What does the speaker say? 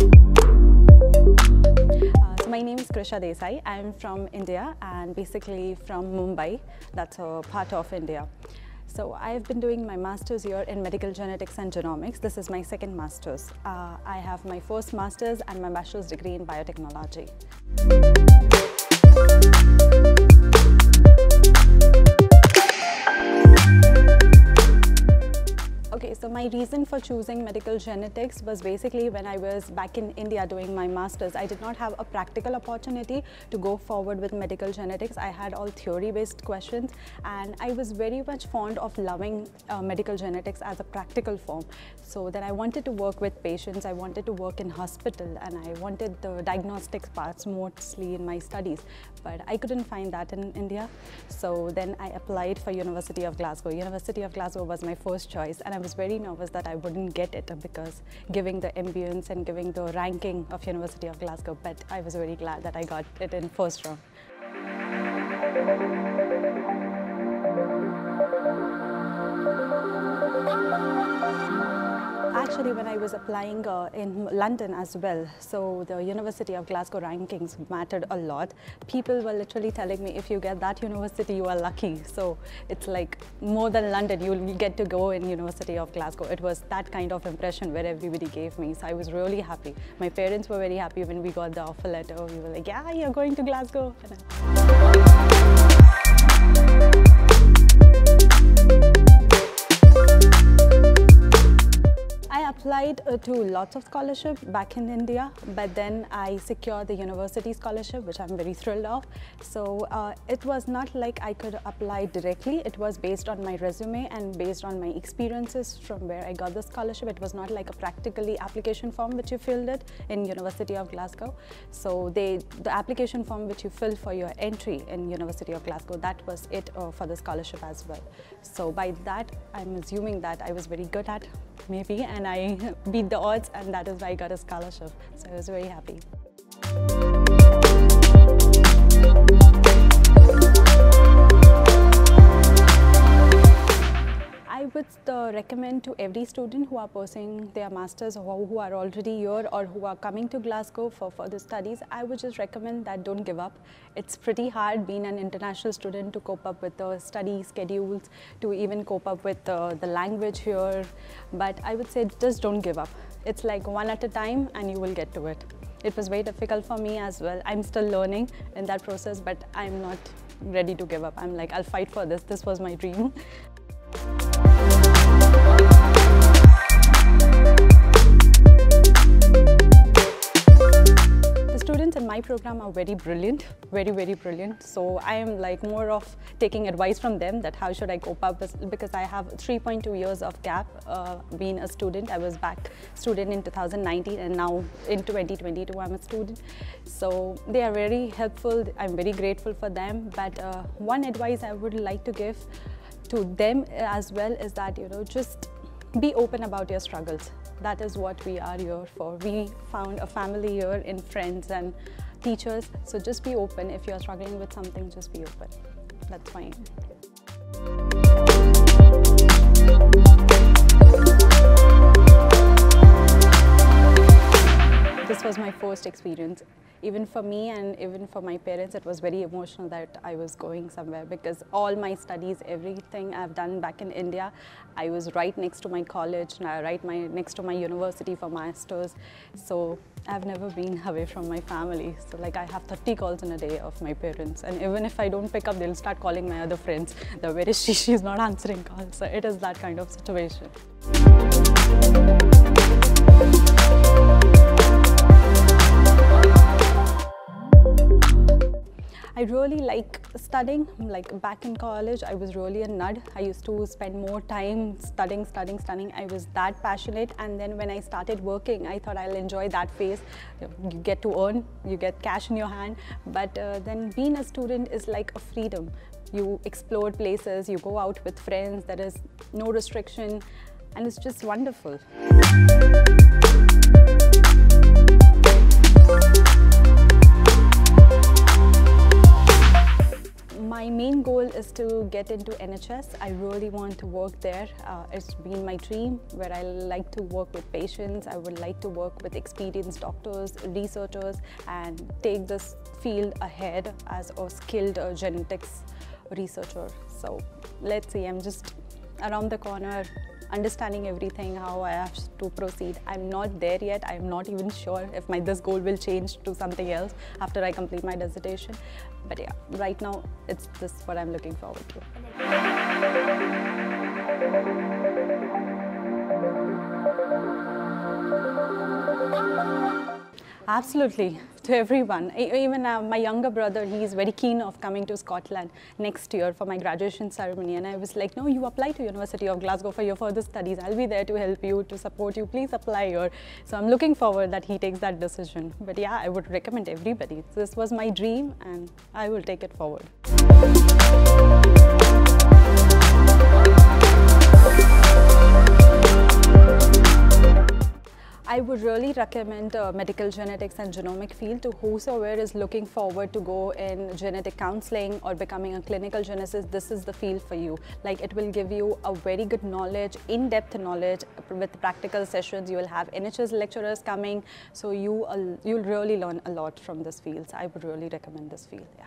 Uh, my name is Krisha Desai. I'm from India and basically from Mumbai. That's a part of India. So I've been doing my master's here in medical genetics and genomics. This is my second master's. Uh, I have my first master's and my bachelor's degree in biotechnology. Reason for choosing medical genetics was basically when I was back in India doing my master's, I did not have a practical opportunity to go forward with medical genetics. I had all theory-based questions and I was very much fond of loving uh, medical genetics as a practical form. So then I wanted to work with patients, I wanted to work in hospital and I wanted the diagnostics parts mostly in my studies, but I couldn't find that in India. So then I applied for University of Glasgow. University of Glasgow was my first choice and I was very nervous that I wouldn't get it because giving the ambience and giving the ranking of University of Glasgow, but I was very glad that I got it in first round. Actually, when I was applying uh, in London as well, so the University of Glasgow rankings mattered a lot. People were literally telling me, if you get that university, you are lucky. So it's like more than London, you'll get to go in University of Glasgow. It was that kind of impression where everybody gave me. So I was really happy. My parents were very happy when we got the offer letter. We were like, yeah, you're going to Glasgow. Applied uh, to lots of scholarship back in India, but then I secured the university scholarship, which I'm very thrilled of. So uh, it was not like I could apply directly. It was based on my resume and based on my experiences from where I got the scholarship. It was not like a practically application form which you filled it in University of Glasgow. So they, the application form which you filled for your entry in University of Glasgow, that was it uh, for the scholarship as well. So by that, I'm assuming that I was very good at maybe and I beat the odds and that is why I got a scholarship. So I was very happy. Would uh, recommend to every student who are pursuing their masters or who are already here or who are coming to Glasgow for further studies, I would just recommend that don't give up. It's pretty hard being an international student to cope up with the study schedules, to even cope up with uh, the language here. But I would say just don't give up. It's like one at a time and you will get to it. It was very difficult for me as well. I'm still learning in that process, but I'm not ready to give up. I'm like, I'll fight for this. This was my dream. my program are very brilliant, very, very brilliant. So I am like more of taking advice from them that how should I cope up because I have 3.2 years of gap uh, being a student. I was back student in 2019 and now in 2022 I'm a student. So they are very helpful. I'm very grateful for them. But uh, one advice I would like to give to them as well is that you know just be open about your struggles that is what we are here for we found a family here in friends and teachers so just be open. If you're struggling with something just be open. That's fine. This was my first experience. Even for me and even for my parents, it was very emotional that I was going somewhere because all my studies, everything I've done back in India, I was right next to my college, uh, right my, next to my university for masters. So I've never been away from my family. So like I have 30 calls in a day of my parents. And even if I don't pick up, they'll start calling my other friends. The where is she? She's not answering calls. So it is that kind of situation. Really like studying. Like back in college, I was really a nerd. I used to spend more time studying, studying, studying. I was that passionate. And then when I started working, I thought I'll enjoy that phase. You get to earn, you get cash in your hand. But uh, then being a student is like a freedom. You explore places, you go out with friends, there is no restriction, and it's just wonderful. My main goal is to get into NHS. I really want to work there. Uh, it's been my dream where I like to work with patients. I would like to work with experienced doctors, researchers and take this field ahead as a skilled uh, genetics researcher. So let's see, I'm just around the corner understanding everything, how I have to proceed. I'm not there yet. I'm not even sure if my this goal will change to something else after I complete my dissertation. But yeah, right now it's this what I'm looking forward to. Absolutely, to everyone. Even uh, my younger brother, he is very keen of coming to Scotland next year for my graduation ceremony. And I was like, no, you apply to University of Glasgow for your further studies. I'll be there to help you, to support you. Please apply here. So I'm looking forward that he takes that decision. But yeah, I would recommend everybody. This was my dream and I will take it forward. Really recommend uh, medical genetics and genomic field to whosoever is looking forward to go in genetic counseling or becoming a clinical geneticist. This is the field for you. Like it will give you a very good knowledge, in-depth knowledge with practical sessions. You will have NHS lecturers coming. So you, uh, you'll really learn a lot from this field. So I would really recommend this field. Yeah.